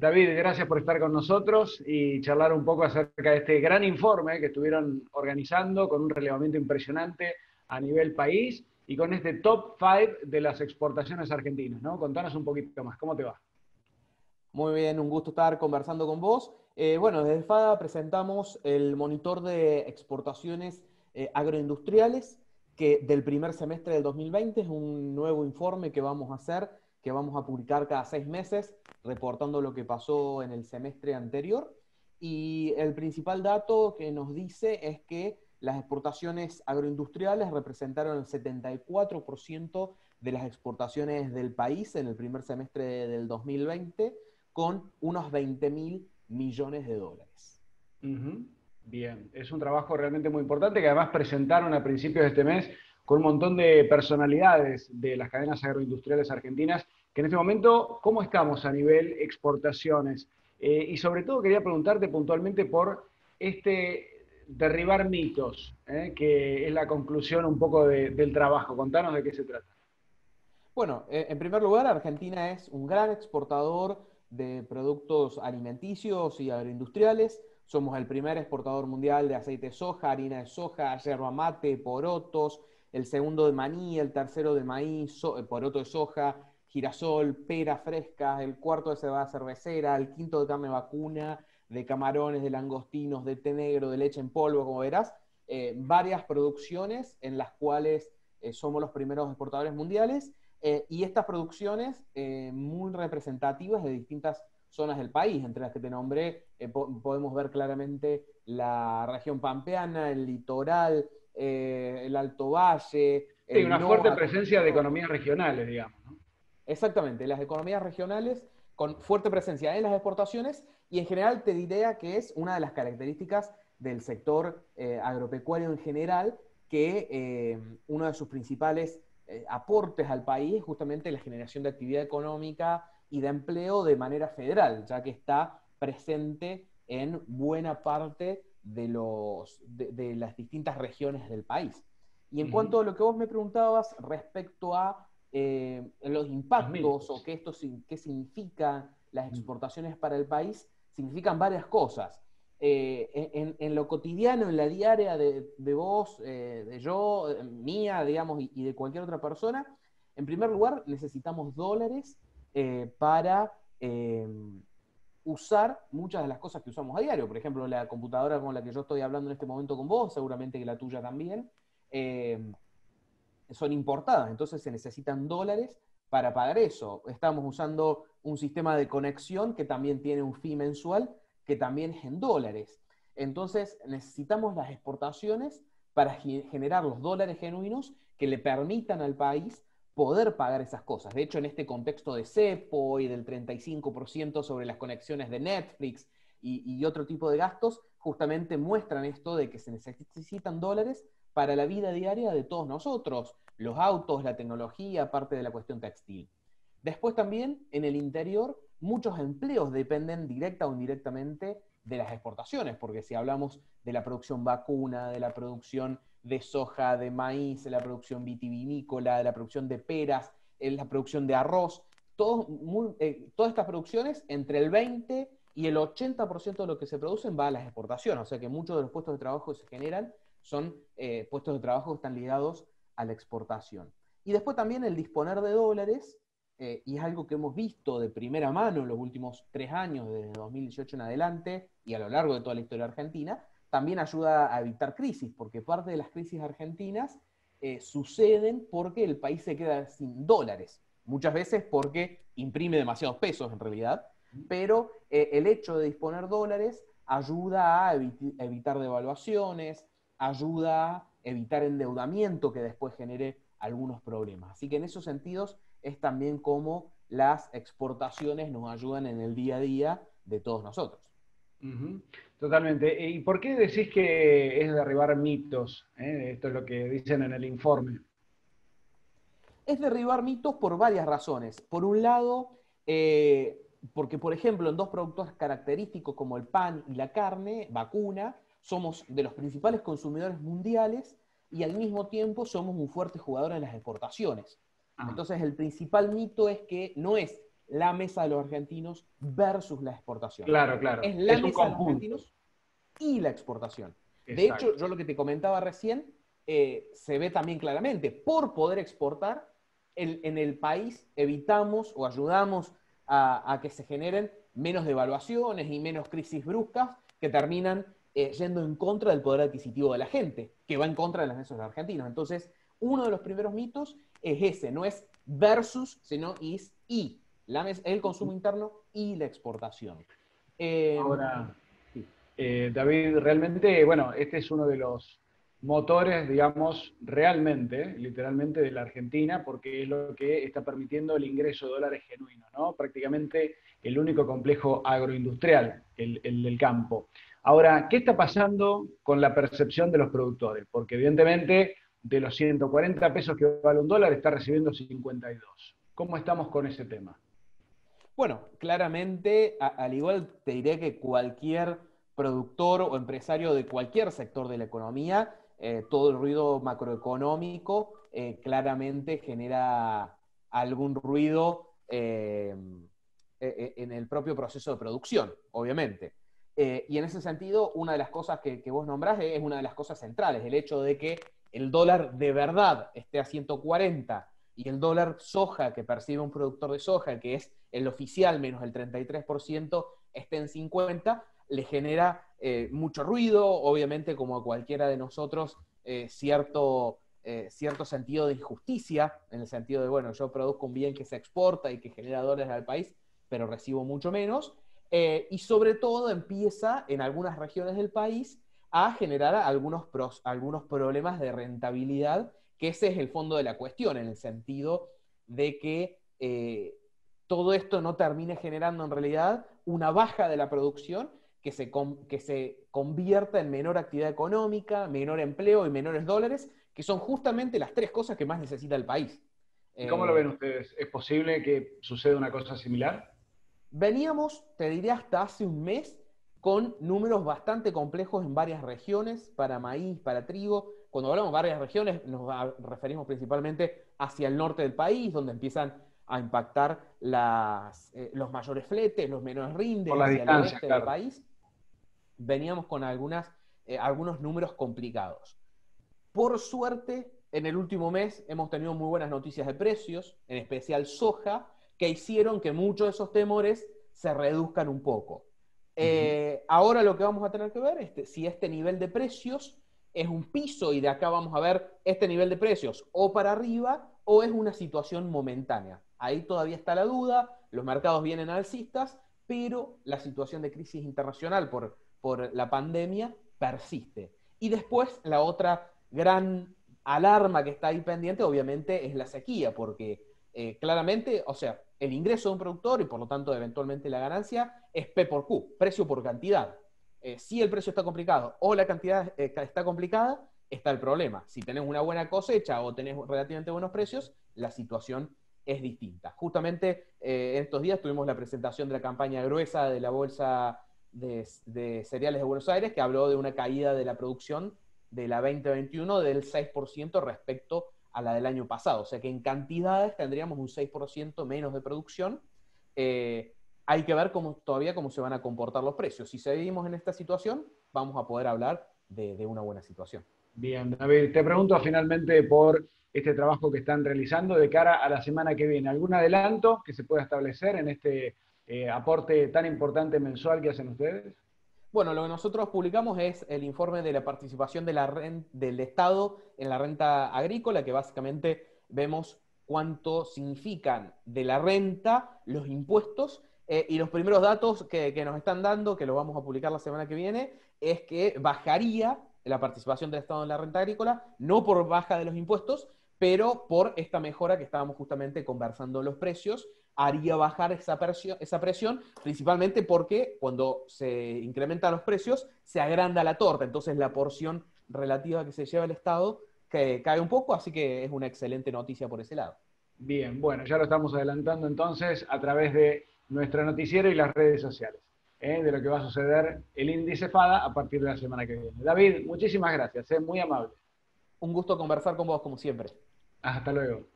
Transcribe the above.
David, gracias por estar con nosotros y charlar un poco acerca de este gran informe que estuvieron organizando con un relevamiento impresionante a nivel país y con este top 5 de las exportaciones argentinas, ¿no? Contanos un poquito más, ¿cómo te va? Muy bien, un gusto estar conversando con vos. Eh, bueno, desde FADA presentamos el monitor de exportaciones eh, agroindustriales que del primer semestre del 2020 es un nuevo informe que vamos a hacer que vamos a publicar cada seis meses, reportando lo que pasó en el semestre anterior. Y el principal dato que nos dice es que las exportaciones agroindustriales representaron el 74% de las exportaciones del país en el primer semestre del 2020, con unos 20 mil millones de dólares. Bien, es un trabajo realmente muy importante que además presentaron a principios de este mes con un montón de personalidades de las cadenas agroindustriales argentinas, que en este momento, ¿cómo estamos a nivel exportaciones? Eh, y sobre todo quería preguntarte puntualmente por este derribar mitos, eh, que es la conclusión un poco del trabajo. Contanos de qué se trata. Bueno, eh, en primer lugar, Argentina es un gran exportador de productos alimenticios y agroindustriales. Somos el primer exportador mundial de aceite de soja, harina de soja, yerba mate, porotos, el segundo de maní, el tercero de maíz, so, eh, poroto de soja, girasol, pera fresca, el cuarto de cebada cervecera, el quinto de carne vacuna, de camarones, de langostinos, de té negro, de leche en polvo, como verás, eh, varias producciones en las cuales eh, somos los primeros exportadores mundiales y estas producciones muy representativas de distintas zonas del país, entre las que te nombré, podemos ver claramente la región pampeana, el litoral, eh, el Alto Valle. Sí, una fuerte presencia de economías regionales, digamos. Exactamente, las economías regionales con fuerte presencia en las exportaciones y en general te diría que es una de las características del sector eh, agropecuario en general, que eh, uno de sus principales aportes al país es justamente la generación de actividad económica y de empleo de manera federal, ya que está presente en buena parte de, los, de, las distintas regiones del país. Y en cuanto a lo que vos me preguntabas respecto a eh, los impactos o qué, esto, qué significan las exportaciones para el país, significan varias cosas. Eh, en, lo cotidiano, en la diaria de, de vos, eh, de yo, mía, digamos, y, de cualquier otra persona, en primer lugar necesitamos dólares para usar muchas de las cosas que usamos a diario. Por ejemplo, la computadora con la que yo estoy hablando en este momento con vos, seguramente que la tuya también, eh, son importadas. Entonces se necesitan dólares para pagar eso. Estamos usando un sistema de conexión que también tiene un fee mensual, que también es en dólares. Entonces necesitamos las exportaciones para generar los dólares genuinos que le permitan al país poder pagar esas cosas. De hecho, en este contexto de CEPO y del 35% sobre las conexiones de Netflix y, otro tipo de gastos, justamente muestran esto de que se necesitan dólares para la vida diaria de todos nosotros, los autos, la tecnología, parte de la cuestión textil. Después también, en el interior, muchos empleos dependen directa o indirectamente de las exportaciones, porque si hablamos de la producción vacuna, de la producción de soja, de maíz, la producción vitivinícola, la producción de peras, la producción de arroz, eh, todas estas producciones, entre el 20 y el 80% de lo que se producen va a las exportaciones, o sea que muchos de los puestos de trabajo que se generan son eh, puestos de trabajo que están ligados a la exportación. Y después también el disponer de dólares, eh, y es algo que hemos visto de primera mano en los últimos tres años, desde 2018 en adelante, y a lo largo de toda la historia argentina, también ayuda a evitar crisis, porque parte de las crisis argentinas eh, suceden porque el país se queda sin dólares, muchas veces porque imprime demasiados pesos en realidad, pero eh, el hecho de disponer dólares ayuda a evitar devaluaciones, ayuda a evitar endeudamiento que después genere algunos problemas. Así que en esos sentidos es también como las exportaciones nos ayudan en el día a día de todos nosotros. Totalmente. ¿Y por qué decís que es derribar mitos? Eh? Esto es lo que dicen en el informe. Es derribar mitos por varias razones. Por un lado, eh, porque por ejemplo en dos productos característicos como el pan y la carne, vacuna, somos de los principales consumidores mundiales y al mismo tiempo somos un fuerte jugador en las exportaciones. Ah. Entonces el principal mito es que no es la mesa de los argentinos versus la exportación. Claro, claro. Es la mesa de los argentinos y la exportación. De hecho, yo lo que te comentaba recién, eh, se ve también claramente, por poder exportar, en el país evitamos o ayudamos a, que se generen menos devaluaciones y menos crisis bruscas que terminan eh, yendo en contra del poder adquisitivo de la gente, que va en contra de las mesas argentinos. Entonces, uno de los primeros mitos es ese, no es versus, sino es y, la el consumo interno y la exportación. Eh, Ahora, eh, David, realmente, bueno, este es uno de los motores, digamos, realmente, literalmente de la Argentina, porque es lo que está permitiendo el ingreso de dólares genuinos, ¿no? Prácticamente el único complejo agroindustrial, el, el, del campo. Ahora, ¿qué está pasando con la percepción de los productores? Porque evidentemente de los 140 pesos que vale un dólar está recibiendo 52. ¿Cómo estamos con ese tema? Bueno, claramente, al igual te diré que cualquier productor o empresario de cualquier sector de la economía eh, todo el ruido macroeconómico eh, claramente genera algún ruido eh, e, e, en el propio proceso de producción, obviamente. y en ese sentido, una de las cosas que, vos nombrás es una de las cosas centrales, el hecho de que el dólar de verdad esté a 140 y el dólar soja que percibe un productor de soja, que es el oficial menos el 33%, esté en 50, le genera eh, mucho ruido, obviamente como a cualquiera de nosotros, eh, cierto, eh, cierto sentido de injusticia, en el sentido de, bueno, yo produzco un bien que se exporta y que genera dólares al país, pero recibo mucho menos, y sobre todo empieza en algunas regiones del país a generar algunos, algunos problemas de rentabilidad, que ese es el fondo de la cuestión, en el sentido de que todo esto no termine generando en realidad una baja de la producción que se, que se convierta en menor actividad económica, menor empleo y menores dólares, que son justamente las tres cosas que más necesita el país. ¿Cómo lo ven eh, ustedes? ¿Es posible que suceda una cosa similar? Veníamos, te diría, hasta hace un mes con números bastante complejos en varias regiones, para maíz, para trigo. Cuando hablamos de varias regiones, nos referimos principalmente hacia el norte del país, donde empiezan a impactar las, eh, los mayores fletes, los menores rindes hacia el oeste del país veníamos con algunas, eh, algunos números complicados. Por suerte, en el último mes hemos tenido muy buenas noticias de precios, en especial soja, que hicieron que muchos de esos temores se reduzcan un poco. Eh, ahora lo que vamos a tener que ver es si este nivel de precios es un piso y de acá vamos a ver este nivel de precios o para arriba o es una situación momentánea. Ahí todavía está la duda, los mercados vienen alcistas, pero la situación de crisis internacional por por la pandemia persiste. Y después la otra gran alarma que está ahí pendiente, obviamente, es la sequía, porque eh, claramente, o sea, el ingreso de un productor y por lo tanto eventualmente la ganancia es P por Q, precio por cantidad. Eh, si el precio está complicado o la cantidad eh, está complicada, está el problema. Si tenés una buena cosecha o tenés relativamente buenos precios, la situación es distinta. Justamente en estos días tuvimos la presentación de la campaña gruesa de la Bolsa de, cereales de Buenos Aires, que habló de una caída de la producción de la 2021 del 6% respecto a la del año pasado. O sea que en cantidades tendríamos un 6% menos de producción. Eh, hay que ver cómo, todavía cómo se van a comportar los precios. Si seguimos en esta situación, vamos a poder hablar de, de una buena situación. Bien, David, te pregunto finalmente por este trabajo que están realizando de cara a la semana que viene. ¿Algún adelanto que se pueda establecer en este eh, aporte tan importante mensual que hacen ustedes? Bueno, lo que nosotros publicamos es el informe de la participación de la del Estado en la renta agrícola, que básicamente vemos cuánto significan de la renta los impuestos. Eh, y los primeros datos que, nos están dando, que lo vamos a publicar la semana que viene, es que bajaría la participación del Estado en la renta agrícola, no por baja de los impuestos, pero por esta mejora que estábamos justamente conversando los precios, haría bajar esa presión, principalmente porque cuando se incrementan los precios, se agranda la torta, entonces la porción relativa que se lleva el Estado cae un poco, así que es una excelente noticia por ese lado. Bien, bueno, ya lo estamos adelantando entonces a través de nuestro noticiero y las redes sociales, ¿eh? de lo que va a suceder el índice FADA a partir de la semana que viene. David, muchísimas gracias, ¿eh? muy amable. Un gusto conversar con vos como siempre. Hasta luego.